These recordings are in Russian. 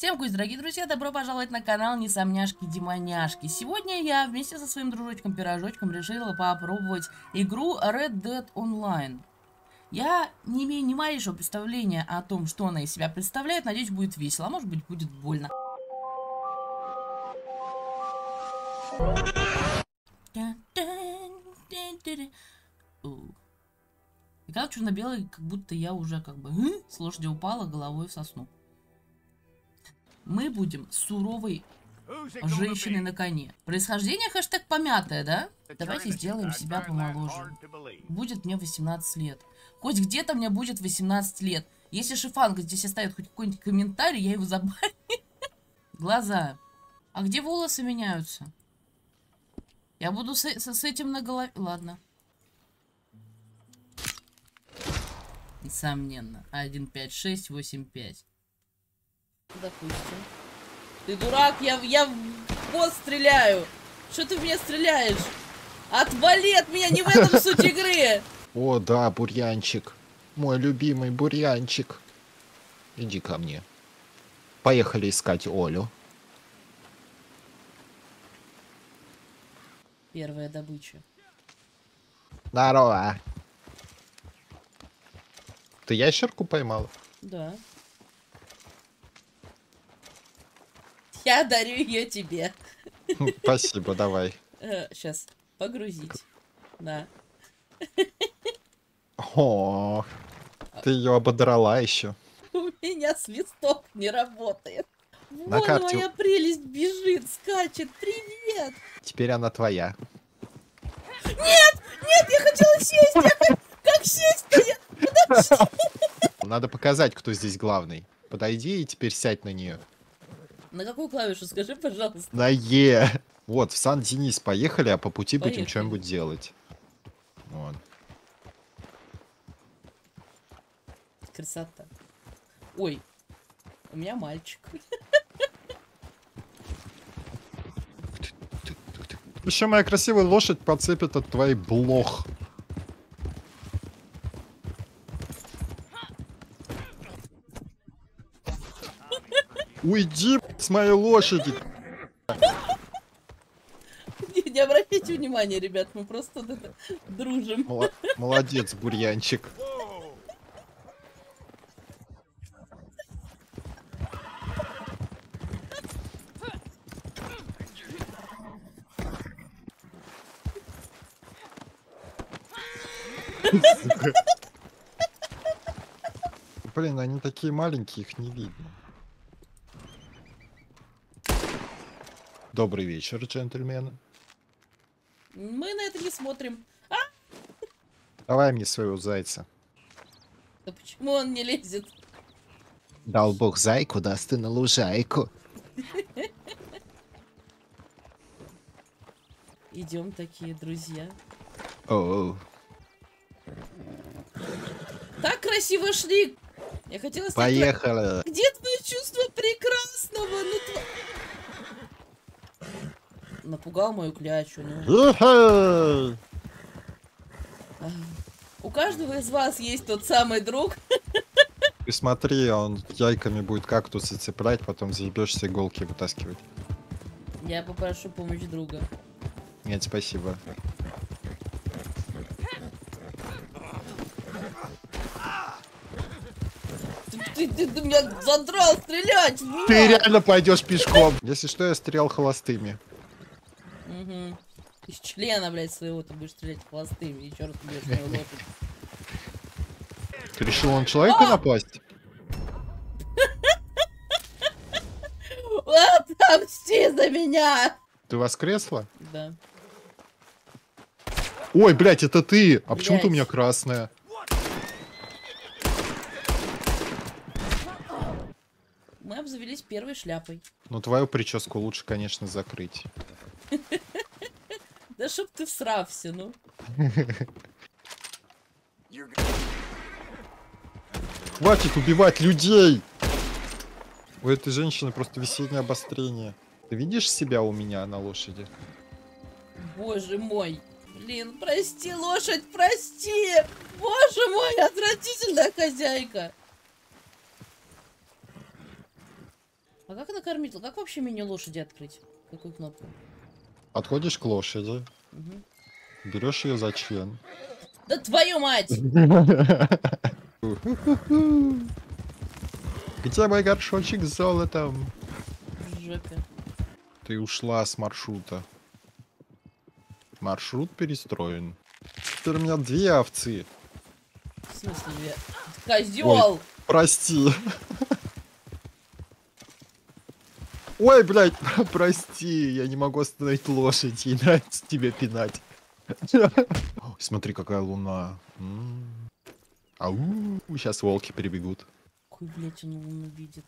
Всем кусь, дорогие друзья, добро пожаловать на канал Несомняшки Демоняшки. Сегодня я вместе со своим дружочком Пирожочком решила попробовать игру Red Dead Online. Я не имею ни малейшего представления о том, что она из себя представляет, надеюсь, будет весело, а может быть, будет больно. Игра черно-белый, как будто я уже как бы с лошади упала головой в сосну. Мы будем суровой женщиной на коне. Происхождение хэштег помятое, да? Давайте сделаем себя помоложе. Будет мне 18 лет. Хоть где-то мне будет 18 лет. Если Шифанга здесь оставит хоть какой-нибудь комментарий, я его забаню. Глаза. А где волосы меняются? Я буду с, с, с этим на голове... Ладно. Несомненно. 1, 5, 6, 8, 5. Допустим. Ты дурак, я, я в пост стреляю. Что ты в меня стреляешь? Отвали от меня, не в этом суть игры. О, да, бурьянчик. Мой любимый бурьянчик. Иди ко мне. Поехали искать Олю. Первая добыча. Здорово. Ты ящерку поймал? Да. Я дарю ее тебе. Спасибо, давай. Сейчас, э, погрузить. Да. О, ты ее ободрала еще. У меня свисток не работает. На Вон карте... моя прелесть бежит, скачет. Привет! Теперь она твоя. Нет! Нет, я хотела сесть! Я... Как сесть-то? Подожди! Надо показать, кто здесь главный. Подойди и теперь сядь на нее. На какую клавишу, скажи, пожалуйста. На Е. Вот, в Сан-Денис поехали, а по пути поехали. будем что-нибудь делать. Вот. Красота. Ой, у меня мальчик. Еще моя красивая лошадь подцепит от твоей блох. Уйди с моей лошади. Не, не обращайте внимания, ребят, мы просто дружим. Молодец, бурьянчик. Блин, они такие маленькие, их не видно. Добрый вечер, джентльмены. Мы на это не смотрим. А? Давай мне своего зайца. Да почему он не лезет? Дал бог зайку, даст ты на лужайку. Идем такие, друзья. О. Так красиво шли. Я хотела сказать... Поехали. Где твое чувство прекрасного? Ну, тв напугал мою клячу. Ну. У каждого из вас есть тот самый друг. Ты смотри, он яйками будет кактусы цеплять, потом заебешься иголки вытаскивать. Я попрошу помощь друга. Нет, спасибо. Ты, ты, ты меня задрал стрелять! Ты реально пойдешь пешком. Если что, я стрелял холостыми. Угу. Из члена, блядь, своего ты будешь стрелять хвостым. И черт бьешь мою лошадь. Ты решил он человека напасть? Отомсти за меня! Ты воскресла? Да. Ой, блядь, это ты! А почему ты у меня красная? Мы обзавелись первой шляпой. Ну, твою прическу лучше, конечно, закрыть. Да чтоб ты всрався, ну. Хватит убивать людей! У этой женщины просто весеннее обострение. Ты видишь себя у меня на лошади? Боже мой. Блин, прости, лошадь, прости! Боже мой, отвратительная хозяйка! А как накормить? Как вообще меню лошади открыть? Какую кнопку? Подходишь к лошади, Мгм. берешь ее за член. Да твою мать! Где мой горшочек с золотом? Жопе. Ты ушла с маршрута. Маршрут перестроен. Теперь у меня две овцы. В смысле, я... Козел! Прости. Ой, блядь, прости, я не могу остановить лошадь, ей нравится тебя пинать. Смотри, какая луна. М. Ау, сейчас волки перебегут. Какой, блядь, он луну видит?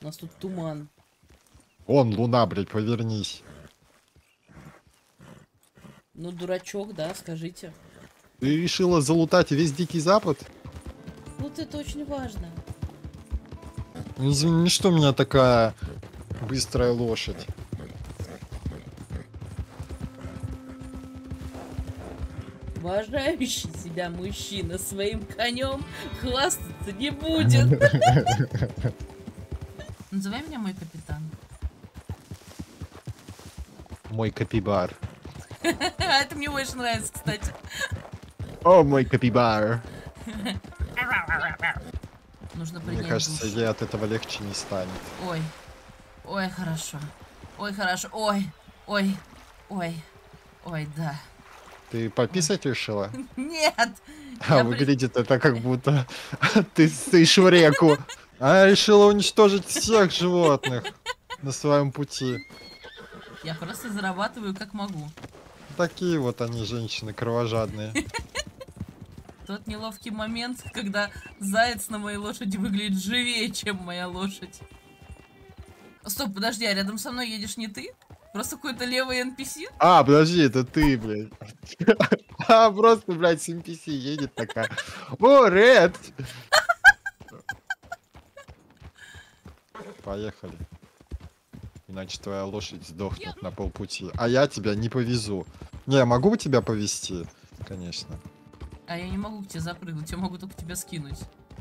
У нас тут туман. Вон, луна, блядь, повернись. Ну, дурачок, да, скажите. Ты решила залутать весь Дикий Запад? Вот это очень важно. Извини, что у меня такая быстрая лошадь. Уважающий себя мужчина своим конем хвастаться не будет. Называй меня мой капитан. Мой капибар. Это мне больше нравится, кстати. О, мой капибар. Нужно Мне кажется, душ. ей от этого легче не станет. Ой. Ой, хорошо. Ой, хорошо. Ой. Ой. Ой. Ой, да. Ты пописать решила? Нет! А при- выглядит это как будто ты стоишь в реку. А решила уничтожить всех животных на своем пути. Я просто зарабатываю как могу. Такие вот они, женщины кровожадные. Тот неловкий момент, когда заяц на моей лошади выглядит живее, чем моя лошадь. Стоп, подожди, а рядом со мной едешь не ты? Просто какой-то левый NPC? А, подожди, это ты, блядь. А, просто, блядь, с NPC едет такая. О, Ред! Поехали. Иначе твоя лошадь сдохнет на полпути. А я тебя не повезу. Не, я могу тебя повезти? Конечно. А я не могу к тебе запрыгнуть, я могу только тебя скинуть.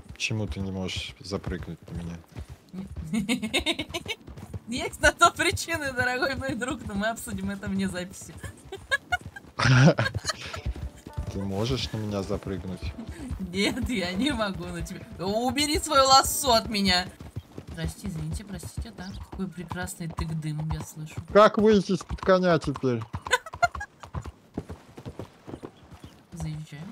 Почему ты не можешь запрыгнуть на меня? Есть на то причины, дорогой мой друг, но мы обсудим это вне записи. Ты можешь на меня запрыгнуть? Нет, я не могу на тебя. Убери свое лассо от меня. Прости, извините, простите, да. Какой прекрасный тык-дым я слышу. Как выйти из-под коня теперь? Заезжаем.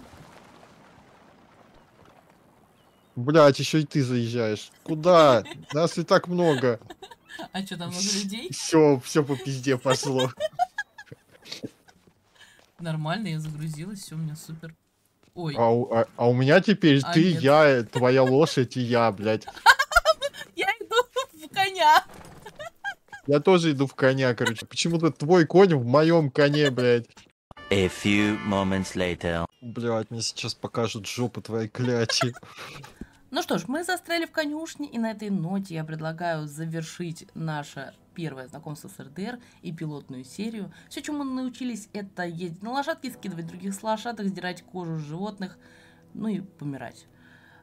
Блять, еще и ты заезжаешь. Куда? Нас и так много. А что, там много людей? Все, все по пизде пошло. Нормально, я загрузилась, все у меня супер. Ой, А у, а- а у меня теперь А, ты, нет. я, твоя лошадь и я, блядь. я иду в коня. Я тоже иду в коня, короче. Почему-то твой конь в моем коне, блядь. A few moments later. Блядь, мне сейчас покажут жопу твоей клячи. Ну что ж, мы застряли в конюшне, и на этой ноте я предлагаю завершить наше первое знакомство с РДР и пилотную серию. Все, чему мы научились, это ездить на лошадке, скидывать других с лошадок, сдирать кожу с животных, ну и помирать.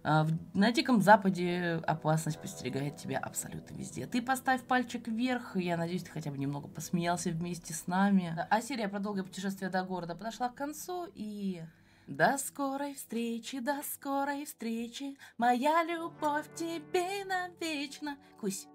А, На Диком Западе опасность подстерегает тебя абсолютно везде. Ты поставь пальчик вверх, я надеюсь, ты хотя бы немного посмеялся вместе с нами. А серия про долгое путешествие до города подошла к концу, и... До скорой встречи, до скорой встречи, моя любовь тебе навечно. Кусь.